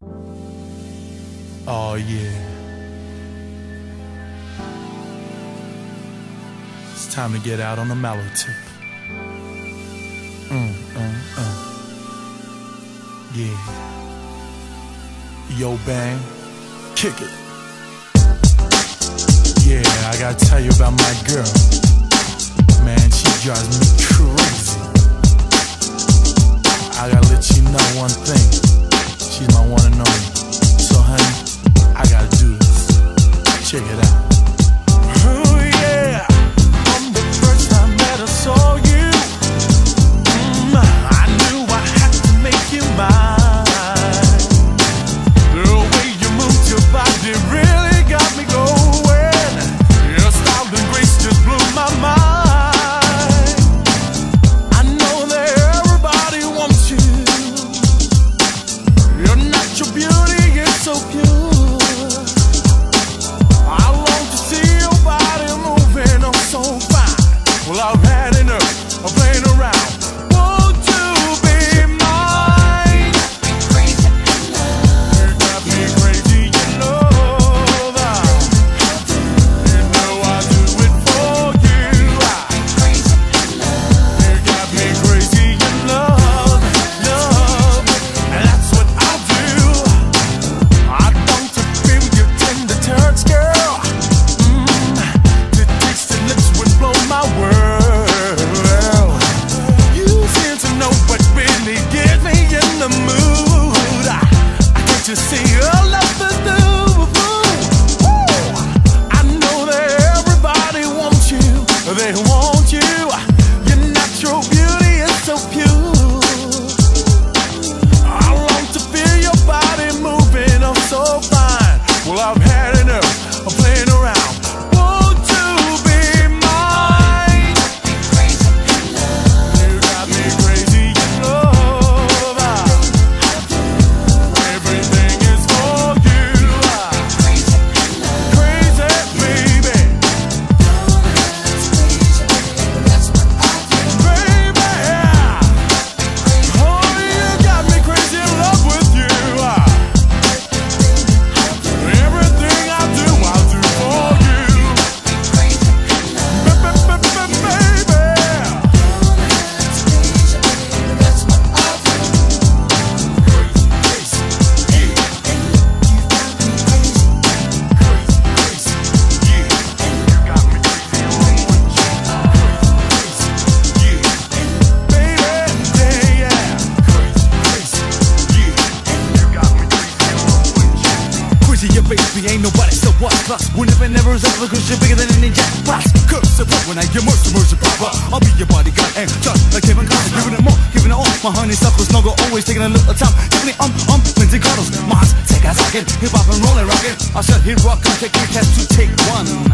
Oh yeah. It's time to get out on the mellow tip. Mm, mm, mm. Yeah. Yo, bang. Kick it. Yeah, I gotta tell you about my girl. Man, she drives me crazy. I gotta let you know one thing. It out. Just see nobody, so what? Plus, we're never, never ever cause you're bigger than any jackpots. Curse support when I get mercy, mercy, papa. I'll be your bodyguard and just like Kevin Costner, giving it more, giving it all. My honeysuckle snuggle, always taking a little time, it um, um, Lindsay Carlos, Mars, take a second, hip hop and roll and rockin'. I said hit rock, come take your test to take one.